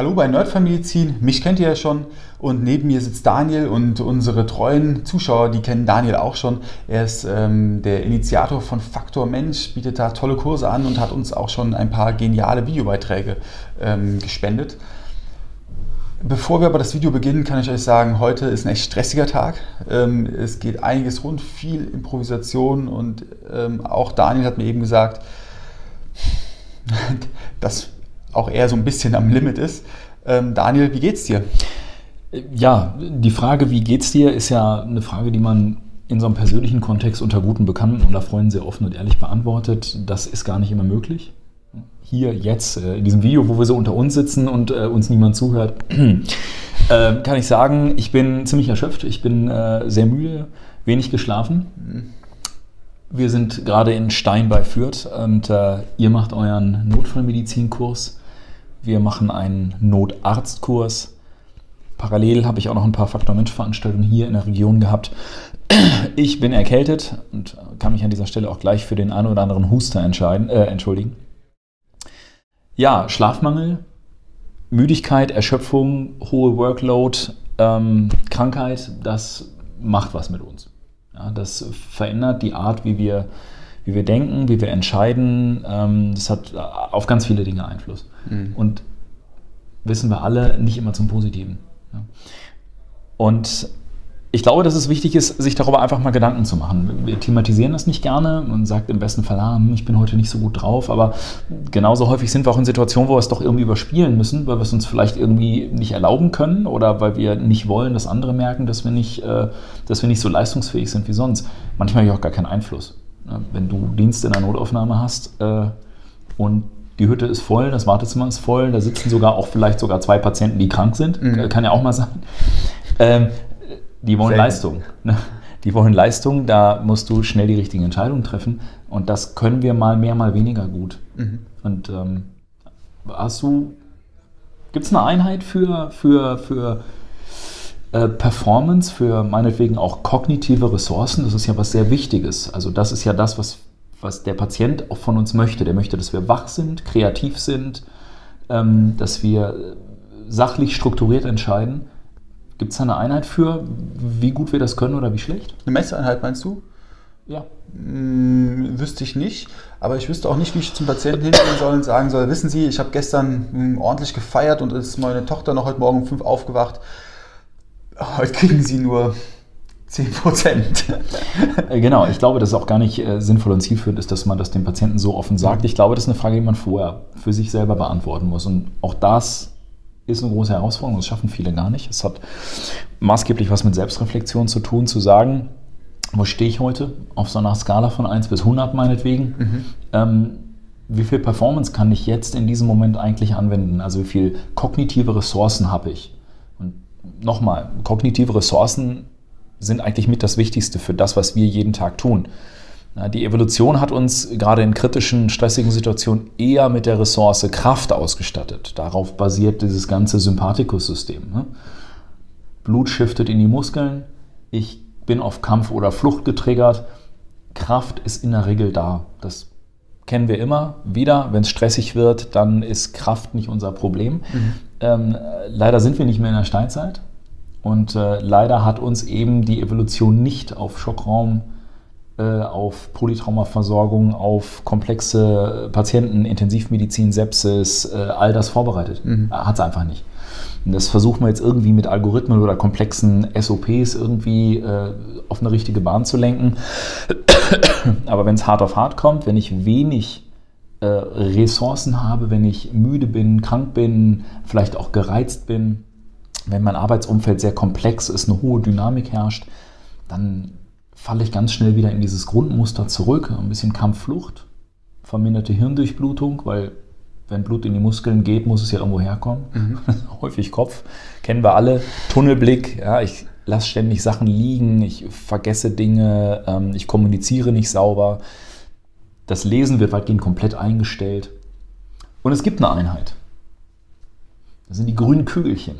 Hallo bei Nerdfamilizin, mich kennt ihr ja schon und neben mir sitzt Daniel und unsere treuen Zuschauer, die kennen Daniel auch schon. Er ist ähm, der Initiator von Faktor Mensch, bietet da tolle Kurse an und hat uns auch schon ein paar geniale Videobeiträge ähm, gespendet. Bevor wir aber das Video beginnen, kann ich euch sagen, heute ist ein echt stressiger Tag. Ähm, es geht einiges rund, viel Improvisation und ähm, auch Daniel hat mir eben gesagt, dass auch er so ein bisschen am Limit ist. Ähm, Daniel, wie geht's dir? Ja, die Frage, wie geht's dir, ist ja eine Frage, die man in so einem persönlichen Kontext unter guten Bekannten oder Freunden sehr offen und ehrlich beantwortet. Das ist gar nicht immer möglich. Hier, jetzt, äh, in diesem Video, wo wir so unter uns sitzen und äh, uns niemand zuhört, äh, kann ich sagen, ich bin ziemlich erschöpft, ich bin äh, sehr müde, wenig geschlafen. Wir sind gerade in Stein bei Fürth und äh, ihr macht euren Notfallmedizinkurs wir machen einen Notarztkurs. Parallel habe ich auch noch ein paar Faktor-Mensch-Veranstaltungen hier in der Region gehabt. Ich bin erkältet und kann mich an dieser Stelle auch gleich für den einen oder anderen Huster äh, entschuldigen. Ja, Schlafmangel, Müdigkeit, Erschöpfung, hohe Workload, ähm, Krankheit, das macht was mit uns. Ja, das verändert die Art, wie wir wie wir denken, wie wir entscheiden. Ähm, das hat auf ganz viele Dinge Einfluss. Mhm. Und wissen wir alle, nicht immer zum Positiven. Und ich glaube, dass es wichtig ist, sich darüber einfach mal Gedanken zu machen. Wir thematisieren das nicht gerne und sagt im besten Fall, ah, hm, ich bin heute nicht so gut drauf, aber genauso häufig sind wir auch in Situationen, wo wir es doch irgendwie überspielen müssen, weil wir es uns vielleicht irgendwie nicht erlauben können oder weil wir nicht wollen, dass andere merken, dass wir nicht, äh, dass wir nicht so leistungsfähig sind wie sonst. Manchmal habe ich auch gar keinen Einfluss. Wenn du Dienst in der Notaufnahme hast äh, und die Hütte ist voll, das Wartezimmer ist voll, da sitzen sogar auch vielleicht sogar zwei Patienten, die krank sind, mhm. kann ja auch mal sein. Ähm, die wollen Selten. Leistung. Ne? Die wollen Leistung, da musst du schnell die richtigen Entscheidungen treffen und das können wir mal mehr, mal weniger gut. Mhm. Und ähm, hast du, gibt es eine Einheit für, für, für äh, Performance, für meinetwegen auch kognitive Ressourcen, das ist ja was sehr Wichtiges. Also das ist ja das, was, was der Patient auch von uns möchte. Der möchte, dass wir wach sind, kreativ sind, ähm, dass wir sachlich strukturiert entscheiden. Gibt es da eine Einheit für, wie gut wir das können oder wie schlecht? Eine Messeinheit meinst du? Ja. Hm, wüsste ich nicht, aber ich wüsste auch nicht, wie ich zum Patienten hingehen soll und sagen soll, wissen Sie, ich habe gestern hm, ordentlich gefeiert und ist meine Tochter noch heute Morgen um fünf aufgewacht heute kriegen sie nur 10 Prozent. Äh, genau, ich glaube, dass es auch gar nicht äh, sinnvoll und zielführend ist, dass man das dem Patienten so offen sagt. Ich glaube, das ist eine Frage, die man vorher für sich selber beantworten muss. Und auch das ist eine große Herausforderung. Das schaffen viele gar nicht. Es hat maßgeblich was mit Selbstreflexion zu tun, zu sagen, wo stehe ich heute auf so einer Skala von 1 bis 100 meinetwegen. Mhm. Ähm, wie viel Performance kann ich jetzt in diesem Moment eigentlich anwenden? Also wie viel kognitive Ressourcen habe ich? Nochmal, kognitive Ressourcen sind eigentlich mit das Wichtigste für das, was wir jeden Tag tun. Die Evolution hat uns gerade in kritischen, stressigen Situationen eher mit der Ressource Kraft ausgestattet. Darauf basiert dieses ganze Sympathikussystem. Ne? Blut shiftet in die Muskeln, ich bin auf Kampf oder Flucht getriggert. Kraft ist in der Regel da. Das kennen wir immer wieder. Wenn es stressig wird, dann ist Kraft nicht unser Problem. Mhm. Ähm, leider sind wir nicht mehr in der Steinzeit. Und äh, leider hat uns eben die Evolution nicht auf Schockraum, äh, auf Polytraumaversorgung, auf komplexe Patienten, Intensivmedizin, Sepsis, äh, all das vorbereitet. Mhm. Hat es einfach nicht. Und das versuchen wir jetzt irgendwie mit Algorithmen oder komplexen SOPs irgendwie äh, auf eine richtige Bahn zu lenken. Aber wenn es hart auf hart kommt, wenn ich wenig äh, Ressourcen habe, wenn ich müde bin, krank bin, vielleicht auch gereizt bin, wenn mein Arbeitsumfeld sehr komplex ist, eine hohe Dynamik herrscht, dann falle ich ganz schnell wieder in dieses Grundmuster zurück. Ein bisschen Kampfflucht, verminderte Hirndurchblutung, weil wenn Blut in die Muskeln geht, muss es ja irgendwo herkommen. Mhm. Häufig Kopf, kennen wir alle. Tunnelblick, ja, ich lasse ständig Sachen liegen, ich vergesse Dinge, ähm, ich kommuniziere nicht sauber. Das Lesen wird weitgehend komplett eingestellt. Und es gibt eine Einheit. Das sind die grünen Kügelchen.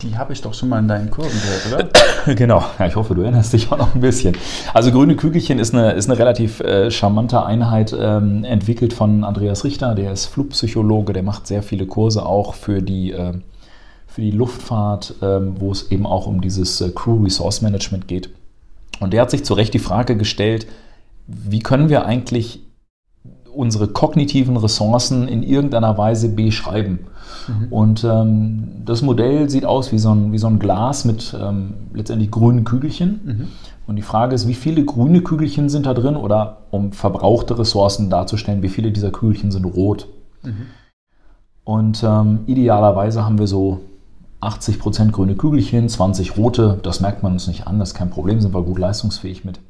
Die habe ich doch schon mal in deinen Kursen gehört, oder? genau, ja, ich hoffe, du erinnerst dich auch noch ein bisschen. Also grüne Kügelchen ist eine, ist eine relativ äh, charmante Einheit, ähm, entwickelt von Andreas Richter, der ist Flugpsychologe, der macht sehr viele Kurse auch für die, äh, für die Luftfahrt, äh, wo es eben auch um dieses äh, Crew Resource Management geht. Und der hat sich zu Recht die Frage gestellt, wie können wir eigentlich unsere kognitiven Ressourcen in irgendeiner Weise beschreiben? Mhm. Und ähm, das Modell sieht aus wie so ein, wie so ein Glas mit ähm, letztendlich grünen Kügelchen. Mhm. Und die Frage ist, wie viele grüne Kügelchen sind da drin oder um verbrauchte Ressourcen darzustellen, wie viele dieser Kügelchen sind rot. Mhm. Und ähm, idealerweise haben wir so 80% grüne Kügelchen, 20 rote. Das merkt man uns nicht an, das ist kein Problem, sind wir gut leistungsfähig mit.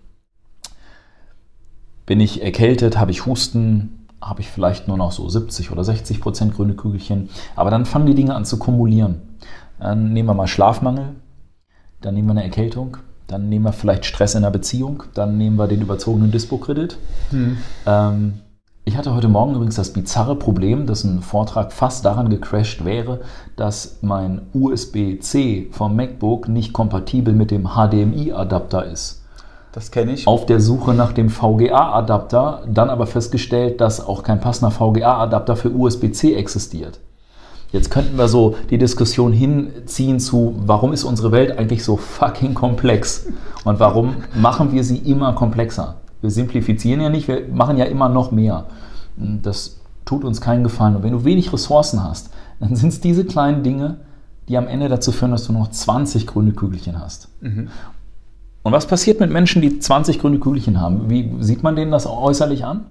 Bin ich erkältet, habe ich Husten, habe ich vielleicht nur noch so 70 oder 60 Prozent grüne Kügelchen. Aber dann fangen die Dinge an zu kumulieren. Dann nehmen wir mal Schlafmangel, dann nehmen wir eine Erkältung, dann nehmen wir vielleicht Stress in der Beziehung, dann nehmen wir den überzogenen Dispo-Kredit. Hm. Ähm, ich hatte heute Morgen übrigens das bizarre Problem, dass ein Vortrag fast daran gecrashed wäre, dass mein USB-C vom MacBook nicht kompatibel mit dem HDMI-Adapter ist. Das kenne ich. Auf der Suche nach dem VGA-Adapter, dann aber festgestellt, dass auch kein passender VGA-Adapter für USB-C existiert. Jetzt könnten wir so die Diskussion hinziehen zu, warum ist unsere Welt eigentlich so fucking komplex und warum machen wir sie immer komplexer? Wir simplifizieren ja nicht, wir machen ja immer noch mehr. Das tut uns keinen Gefallen. Und wenn du wenig Ressourcen hast, dann sind es diese kleinen Dinge, die am Ende dazu führen, dass du noch 20 grüne Kügelchen hast. Mhm. Und was passiert mit Menschen, die 20 grüne Kügelchen haben? Wie sieht man denen das äußerlich an?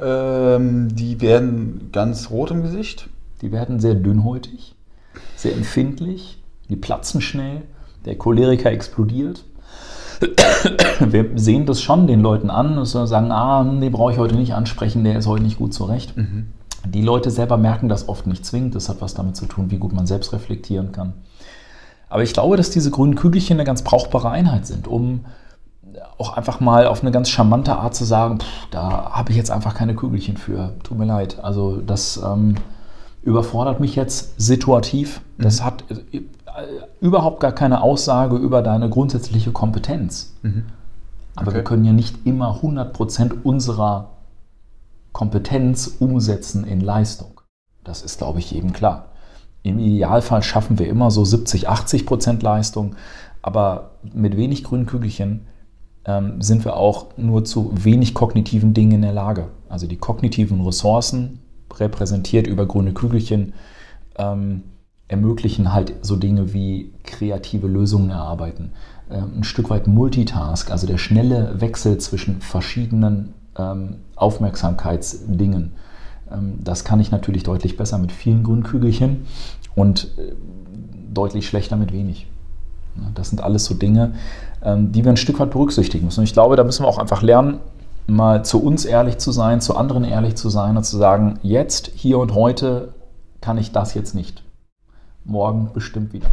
Ähm, die werden ganz rot im Gesicht. Die werden sehr dünnhäutig, sehr empfindlich, die platzen schnell, der Choleriker explodiert. Wir sehen das schon den Leuten an und sagen, ah, den brauche ich heute nicht ansprechen, der ist heute nicht gut zurecht. Mhm. Die Leute selber merken das oft nicht zwingend. Das hat was damit zu tun, wie gut man selbst reflektieren kann. Aber ich glaube, dass diese grünen Kügelchen eine ganz brauchbare Einheit sind, um auch einfach mal auf eine ganz charmante Art zu sagen, pff, da habe ich jetzt einfach keine Kügelchen für. Tut mir leid. Also das ähm, überfordert mich jetzt situativ. Das mhm. hat äh, überhaupt gar keine Aussage über deine grundsätzliche Kompetenz. Mhm. Aber okay. wir können ja nicht immer 100% unserer Kompetenz umsetzen in Leistung. Das ist, glaube ich, jedem klar. Im Idealfall schaffen wir immer so 70, 80 Prozent Leistung, aber mit wenig grünen Kügelchen ähm, sind wir auch nur zu wenig kognitiven Dingen in der Lage. Also die kognitiven Ressourcen, repräsentiert über grüne Kügelchen, ähm, ermöglichen halt so Dinge wie kreative Lösungen erarbeiten, ähm, ein Stück weit Multitask, also der schnelle Wechsel zwischen verschiedenen ähm, Aufmerksamkeitsdingen das kann ich natürlich deutlich besser mit vielen Grünkügelchen und äh, deutlich schlechter mit wenig. Das sind alles so Dinge, ähm, die wir ein Stück weit berücksichtigen müssen. Und ich glaube, da müssen wir auch einfach lernen, mal zu uns ehrlich zu sein, zu anderen ehrlich zu sein und zu sagen, jetzt, hier und heute kann ich das jetzt nicht. Morgen bestimmt wieder.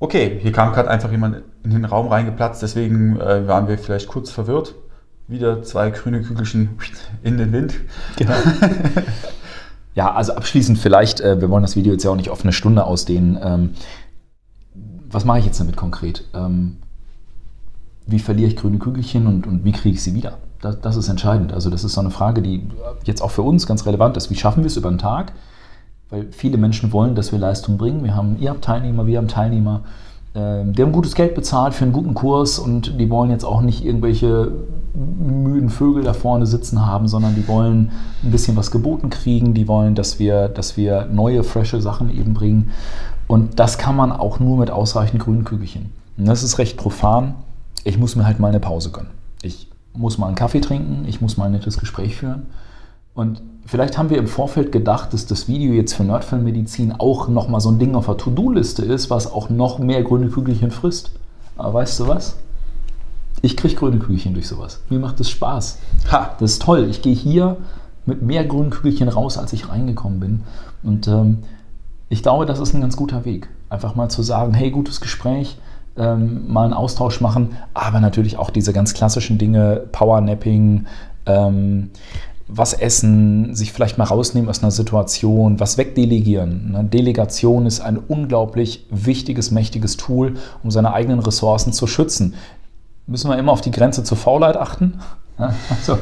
Okay, hier kam gerade einfach jemand in den Raum reingeplatzt, deswegen äh, waren wir vielleicht kurz verwirrt wieder zwei grüne Kügelchen in den Wind. Genau. ja, also abschließend vielleicht, äh, wir wollen das Video jetzt ja auch nicht auf eine Stunde ausdehnen. Ähm, was mache ich jetzt damit konkret? Ähm, wie verliere ich grüne Kügelchen und, und wie kriege ich sie wieder? Das, das, ist entscheidend. Also das ist so eine Frage, die jetzt auch für uns ganz relevant ist. Wie schaffen wir es über den Tag? Weil viele Menschen wollen, dass wir Leistung bringen. Wir haben, ihr habt Teilnehmer, wir haben Teilnehmer. Ähm, die haben gutes Geld bezahlt für einen guten Kurs und die wollen jetzt auch nicht irgendwelche müden Vögel da vorne sitzen haben, sondern die wollen ein bisschen was geboten kriegen, die wollen, dass wir, dass wir neue, frische Sachen eben bringen. Und das kann man auch nur mit ausreichend grünen Kügelchen. Und das ist recht profan. Ich muss mir halt mal eine Pause gönnen. Ich muss mal einen Kaffee trinken, ich muss mal ein nettes Gespräch führen. Und vielleicht haben wir im Vorfeld gedacht, dass das Video jetzt für Nerdfilmmedizin auch nochmal so ein Ding auf der To-Do-Liste ist, was auch noch mehr grüne Kügelchen frisst. Aber weißt du was? Ich kriege grüne Kügelchen durch sowas. Mir macht das Spaß. Ha, das ist toll. Ich gehe hier mit mehr grünen Kügelchen raus, als ich reingekommen bin. Und ähm, ich glaube, das ist ein ganz guter Weg. Einfach mal zu sagen, hey, gutes Gespräch, ähm, mal einen Austausch machen, aber natürlich auch diese ganz klassischen Dinge, Powernapping, ähm, was essen, sich vielleicht mal rausnehmen aus einer Situation, was wegdelegieren. Ne? Delegation ist ein unglaublich wichtiges, mächtiges Tool, um seine eigenen Ressourcen zu schützen. Müssen wir immer auf die Grenze zur Faulheit achten? Also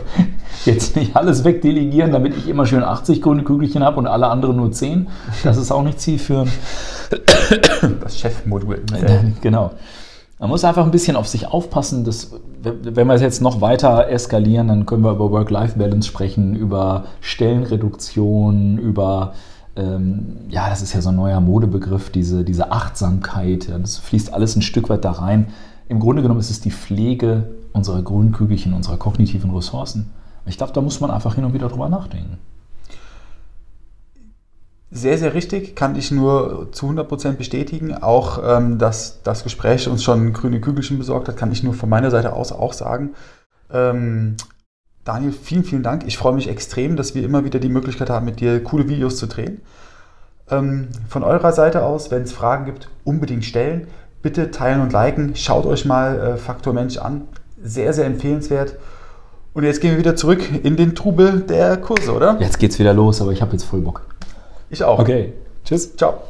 jetzt nicht alles wegdelegieren, damit ich immer schön 80 grüne Kügelchen habe und alle anderen nur 10. Das ist auch nicht zielführend. Das Chefmodul. Genau. Man muss einfach ein bisschen auf sich aufpassen. Dass, wenn wir es jetzt noch weiter eskalieren, dann können wir über Work-Life-Balance sprechen, über Stellenreduktion, über, ähm, ja, das ist ja so ein neuer Modebegriff, diese, diese Achtsamkeit. Ja, das fließt alles ein Stück weit da rein. Im Grunde genommen ist es die Pflege unserer grünen Kügelchen, unserer kognitiven Ressourcen. Ich glaube, da muss man einfach hin und wieder drüber nachdenken. Sehr, sehr richtig, kann ich nur zu 100% bestätigen. Auch, ähm, dass das Gespräch uns schon grüne Kügelchen besorgt hat, kann ich nur von meiner Seite aus auch sagen. Ähm, Daniel, vielen, vielen Dank. Ich freue mich extrem, dass wir immer wieder die Möglichkeit haben, mit dir coole Videos zu drehen. Ähm, von eurer Seite aus, wenn es Fragen gibt, unbedingt stellen. Bitte teilen und liken. Schaut euch mal äh, Faktor Mensch an. Sehr, sehr empfehlenswert. Und jetzt gehen wir wieder zurück in den Trubel der Kurse, oder? Jetzt geht's wieder los, aber ich habe jetzt voll Bock. Ich auch. Okay, tschüss. Ciao.